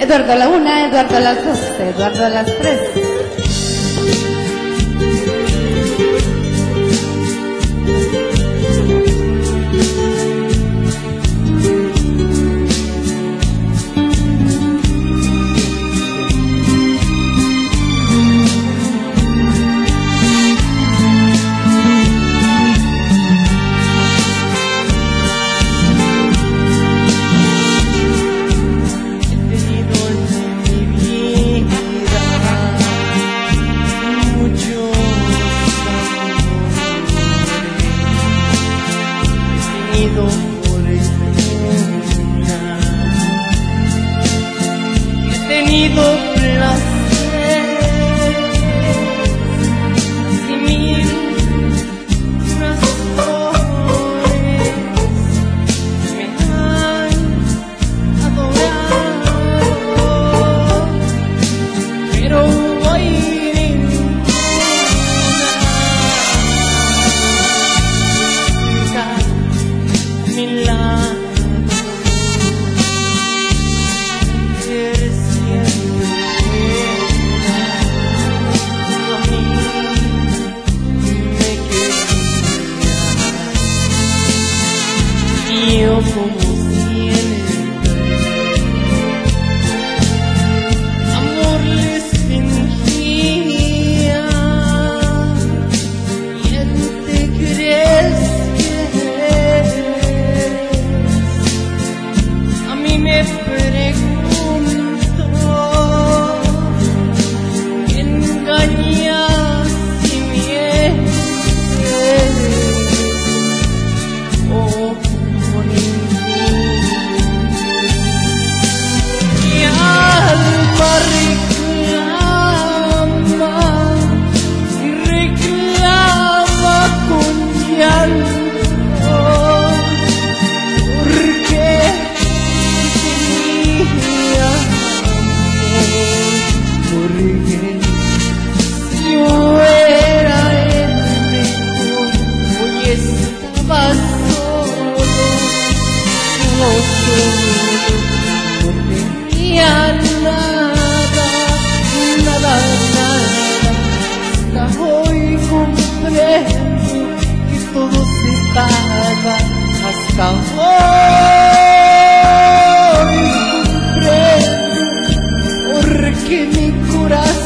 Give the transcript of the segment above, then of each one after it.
Eduardo a la una, Eduardo a las dos, Eduardo a las tres. Por no tenía nada, nada, nada. Hoy comprendo que todo se paga. Hasta hoy comprendo porque mi corazón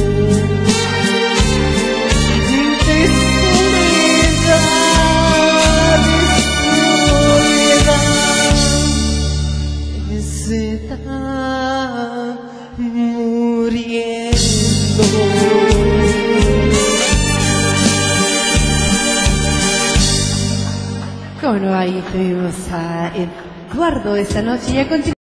tuvimos a Eduardo esta noche y a continuación.